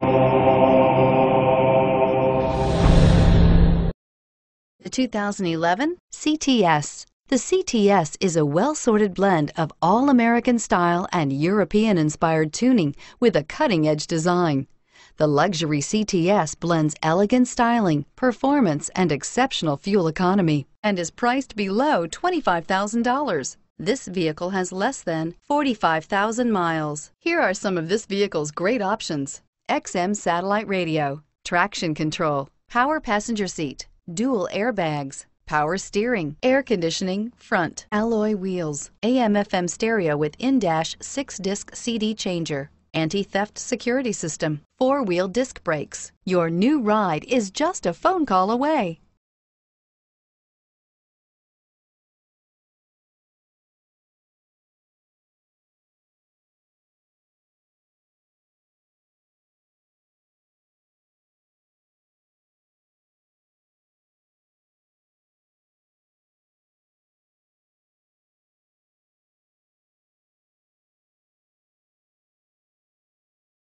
The 2011 CTS. The CTS is a well-sorted blend of all-American style and European-inspired tuning with a cutting-edge design. The luxury CTS blends elegant styling, performance, and exceptional fuel economy and is priced below $25,000. This vehicle has less than 45,000 miles. Here are some of this vehicle's great options. XM satellite radio, traction control, power passenger seat, dual airbags, power steering, air conditioning, front, alloy wheels, AM FM stereo with in-dash six disc CD changer, anti-theft security system, four-wheel disc brakes. Your new ride is just a phone call away.